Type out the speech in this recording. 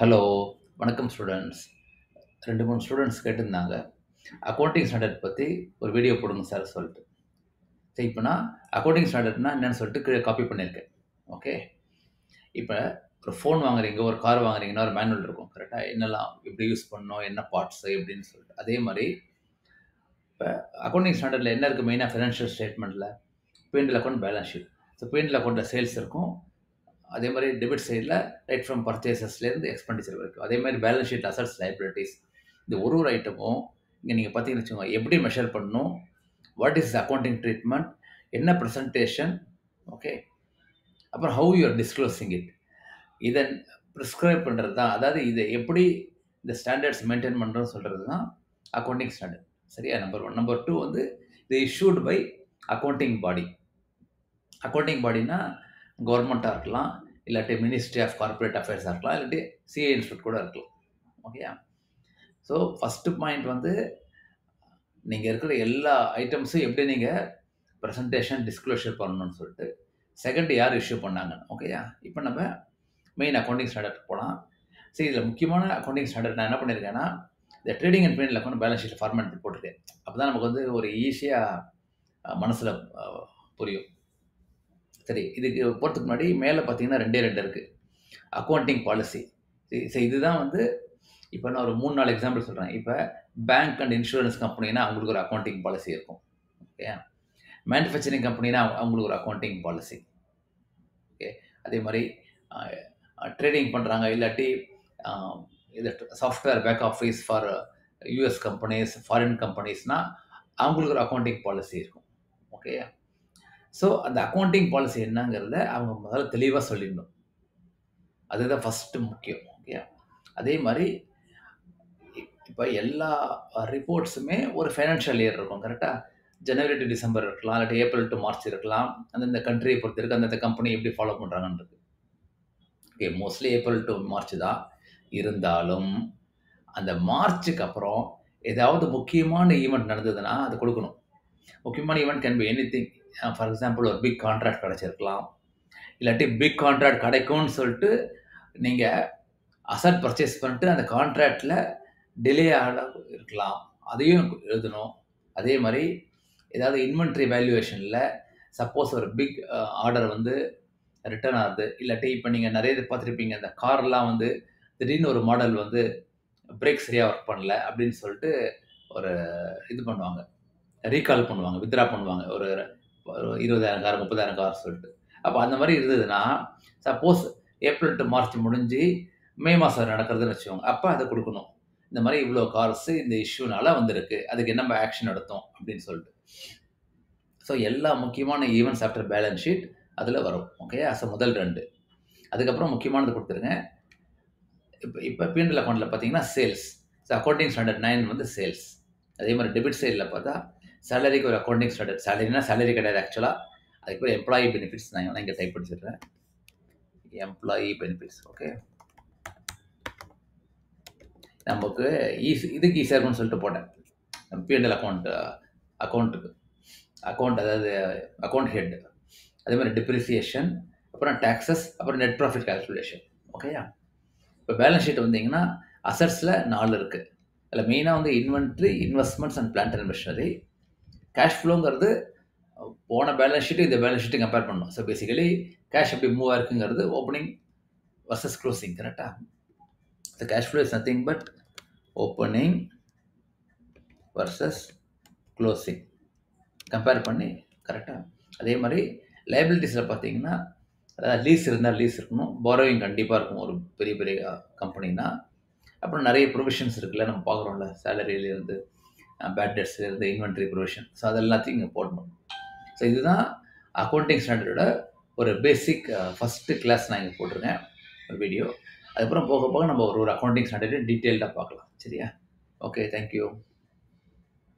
Hello! வணக்கம் students ரெண்டு மூணு ஸ்டூடெண்ட்ஸ் கேட்டிருந்தாங்க. அக்கௌண்டிங் ஸ்டாண்டர்ட் பற்றி ஒரு வீடியோ போடுங்க சார் சொல்லிட்டு சரி இப்போ நான் அக்கௌண்டிங் ஸ்டாண்டர்ட்னா என்னென்னு சொல்லிட்டு கீழே காப்பி பண்ணியிருக்கேன். ஓகே. இப்போ ஒரு ஃபோன் வாங்குறீங்க, ஒரு கார் வாங்குறீங்கன்னா ஒரு மேனுவல் இருக்கும். கரெக்டாக என்னெல்லாம் எப்படி யூஸ் பண்ணணும், என்ன பார்ட்ஸு எப்படின்னு சொல்லிட்டு. அதே மாதிரி இப்போ அக்கௌண்டிங் ஸ்டாண்டர்டில் என்ன இருக்குது மெயினாக ஃபினான்ஷியல் ஸ்டேட்மெண்ட்டில் P&L account balance sheet. So P&L அக்கௌண்ட்டில் சேல்ஸ் இருக்கும். அதே மாதிரி டெபிட் சைடில் ரைட் ஃப்ரம் பர்ச்சேசஸ்லேருந்து எக்ஸ்பெண்டிச்சர் வரைக்கும். அதே மாதிரி பேலன்ஸ் ஷீட் அசட்ஸ் லைபிலிட்டிஸ் இந்த ஒரு ஒரு ஐட்டமும் இங்கே நீங்கள் பார்த்தீங்கன்னு வச்சுக்கோங்க, எப்படி மெஷர் பண்ணணும்? What is accounting treatment? என்ன ப்ரெசன்டேஷன் ஓகே. அப்புறம் how you are disclosing it. இதை ப்ரிஸ்கிரைப் பண்ணுறது தான். அதாவது இதை எப்படி இந்த ஸ்டாண்டர்ட்ஸ் மெயின்டெயின் பண்ணுறோன்னு சொல்கிறது தான் அக்கௌண்டிங் ஸ்டாண்டர்ட். சரியா? நம்பர் ஒன் நம்பர் டூ வந்து இது issued by accounting body. Accounting பாடின்னா கவர்மெண்ட்டாக இருக்கலாம். இல்லாட்டி மினிஸ்ட்ரி ஆஃப் கார்ப்பரேட் அஃபேர்ஸாக இருக்கலாம். இல்லாட்டி சிஏ இன்ஸ்டியூட் கூட இருக்கலாம். ஓகேயா? ஸோ ஃபஸ்ட்டு பாயிண்ட் வந்து நீங்கள் இருக்கிற எல்லா ஐட்டம்ஸும் எப்படி நீங்கள் ப்ரெசன்டேஷன் டிஸ்க்ளோஷர் பண்ணணும்னு சொல்லிட்டு. செகண்ட் யார் இஷ்யூ பண்ணாங்க. ஓகேயா? இப்போ நம்ம மெயின் அக்கௌண்டிங் ஸ்டாண்டர்ட் போகலாம் சரி இதில் முக்கியமான அக்கௌண்டிங் ஸ்டாண்டர்ட் நான் என்ன பண்ணியிருக்கேன்னா, இந்த ட்ரேடிங் அண்ட் P&L கொண்டு பேலன்ஸ் ஷீட்டில் ஃபார்மேட் போட்டிருக்கேன். அப்பதான் நமக்கு வந்து ஒரு ஈஸியாக மனசில் புரியும். சரி இதுக்கு போகிறதுக்கு முன்னாடி மேலே பார்த்தீங்கன்னா ரெண்டே ரெண்டு இருக்குது அக்கௌண்டிங் பாலிசி. சரி சரி இதுதான் வந்து இப்போ நான் ஒரு 3, 4 எக்ஸாம்பிள் சொல்கிறேன் இப்போ பேங்க் அண்ட் இன்சூரன்ஸ் கம்பெனினா அவங்களுக்கு ஒரு அக்கௌண்டிங் பாலிசி இருக்கும். ஓகே மேனுஃபேக்சரிங் கம்பெனினா அவங்களுக்கு ஒரு அக்கௌண்டிங் பாலிசி. ஓகே. அதே மாதிரி ட்ரேடிங் பண்ணுறாங்க இல்லாட்டி இது software back office for US companies, foreign கம்பெனிஸ்னால் அவங்களுக்கு ஒரு அக்கௌண்டிங் பாலிசி இருக்கும். ஓகேயா? ஸோ அந்த அக்கௌண்டிங் பாலிசி என்னங்கிறத அவங்க முதல்ல தெளிவாக சொல்லிடணும். அதுதான் ஃபஸ்ட்டு முக்கியம். ஓகே அதே மாதிரி இப்போ எல்லா ரிப்போர்ட்ஸுமே ஒரு ஃபைனான்ஷியல் இயர் இருக்கும். கரெக்டாக ஜனவரி டூ டிசம்பர் இருக்கலாம். இல்லாட்டி ஏப்ரல் டூ மார்ச் இருக்கலாம். அந்தந்த கண்ட்ரியை பொறுத்து இருக்குது அந்தந்த கம்பெனி எப்படி follow பண்ணுறாங்கன்றது okay. Mostly April to March தான். இருந்தாலும் அந்த மார்ச்சுக்கு அப்புறம் ஏதாவது முக்கியமான ஈவெண்ட் நடந்ததுன்னா அது கொடுக்கணும் முக்கியமான event can be anything. Think for example ஒரு பிக் கான்ட்ராக்ட் கிடச்சிருக்கலாம் இல்லாட்டி பிக் கான்ட்ராக்ட் கிடைக்கும்னு சொல்லிட்டு நீங்கள் அசட் பர்ச்சேஸ் பண்ணிட்டு அந்த கான்ட்ராக்டில் டிலே ஆக இருக்கலாம். அதையும் எழுதணும். அதே மாதிரி ஏதாவது இன்வென்ட்ரி வேல்யூவேஷனில் சப்போஸ் ஒரு பிக் ஆர்டர் வந்து ரிட்டர்ன் ஆகுது. இல்லாட்டி இப்போ நீங்கள் நிறைய இது பார்த்துருப்பீங்க அந்த கார்லாம் வந்து திடீர்னு ஒரு மாடல் வந்து பிரேக் சரியாக ஒர்க் பண்ணல அப்படின்னு சொல்லிட்டு ஒரு இது பண்ணுவாங்க. ரீகால் பண்ணுவாங்க. வித்ட்ரா பண்ணுவாங்க. ஒரு ஒரு 20,000 கார், 30,000 கார் சொல்லிட்டு. அப்போ அந்த மாதிரி இருந்ததுன்னா, சப்போஸ் ஏப்ரல் டூ மார்ச் முடிஞ்சு மே மாதம் நடக்கிறதுன்னு வச்சுக்கோங்க. அப்போ அதை கொடுக்கணும் இந்த மாதிரி இவ்வளோ கார்ஸ் இந்த இஷ்யூனால வந்திருக்கு. அதுக்கு என்ன ஆக்ஷன் எடுத்தோம் அப்படின்னு சொல்லிட்டு. ஸோ எல்லா முக்கியமான ஈவெண்ட்ஸ் ஆஃப்டர் பேலன்ஸ் ஷீட் அதில் வரும். ஓகே அஸ் முதல் ரெண்டு அதுக்கப்புறம் முக்கியமானது கொடுத்துருங்க இப்போ இப்போ பிஎன்எல் அக்கௌண்ட்டில் பார்த்தீங்கன்னா சேல்ஸ். ஸோ ஸ்டாண்டர்ட் நைன் வந்து சேல்ஸ். அதே மாதிரி டெபிட் சைடில் பார்த்தா சேலரிக்கு ஒரு அக்கௌண்டிங் ஸ்டாண்டர்ட். சேலரினா சேலரி கிடையாது ஆக்சுவலாக அதுக்கு பேர் எம்ப்ளாயி பெனிஃபிட்ஸ் நான் வேணால் இங்கே டைப் படிச்சிடுறேன் எம்ப்ளாயி பெனிஃபிட்ஸ். ஓகே. நமக்கு ஈஸி இதுக்கு ஈஸியாக இருக்கும்னு சொல்லிட்டு போட்டேன். பிஎன்எல் அக்கௌண்ட் அக்கௌண்ட்டுக்கு அக்கௌண்ட் அதாவது அக்கௌண்ட் ஹெட். அதே மாதிரி டிப்ரிசியேஷன், அப்புறம் டேக்ஸஸ் அப்புறம் நெட் ப்ராஃபிட் கால்குலேஷன். ஓகேயா? இப்போ பேலன்ஸ் ஷீட் வந்தீங்கன்னா, அசட்ஸில் நாலு இருக்குது அதில் மெயினாக வந்து inventory investments and plant and machinery cash ஃப்ளோங்கிறது போன பேலன்ஸ் ஷீட்டு இந்த பேலன்ஸ் ஷீட்டு கம்பேர் பண்ணணும். ஸோ பேசிக்கலி கேஷ் எப்படி மூவ் ஆயிருக்குங்கிறது ஓப்பனிங் வர்சஸ் க்ளோசிங் கரெக்டாக the cash flow is nothing but opening versus closing compare பண்ணி கரெக்டாக அதே மாதிரி லைபிலிட்டிஸில் பார்த்தீங்கன்னா, அதாவது லீஸ் இருந்தால் லீஸ் இருக்கணும். பாரோவிங் கண்டிப்பாக இருக்கும். ஒரு பெரிய பெரிய கம்பெனினா. அப்புறம் நிறைய ப்ரொவிஷன்ஸ் இருக்குல்ல. நம்ம பார்க்குறோம்ல. சேலரியிலேருந்து பேட் டெப்ட்ஸ்ல இன்வென்ட்ரி இன்வென்டரி ஸோ அது எல்லாத்தையும் இங்க போடணும். ஸோ இதுதான் அக்கௌண்டிங் ஸ்டாண்டர்டோட ஒரு பேசிக் ஃபஸ்ட்டு கிளாஸ் நான் இங்கே போட்டிருக்கேன். ஒரு வீடியோ. அதுக்கப்புறம் போக போக நம்ம ஒரு ஒரு அக்கௌண்டிங் ஸ்டாண்டர்டு டீட்டெயில்டாக பார்க்கலாம். சரியா? ஓகே. Thank you.